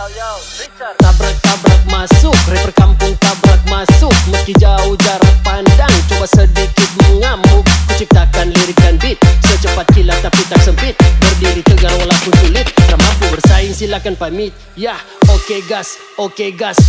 Tabrak-tabrak masuk Rapper kampung tabrak masuk. Meski jauh jarak pandang Coba sedikit mengamuk. Kuciptakan lirikan beat Secepat kilat tapi tak sempit. Berdiri tegar walaupun sulit Tak mampu bersaing silakan pamit. Ya oke okay gas, oke okay gas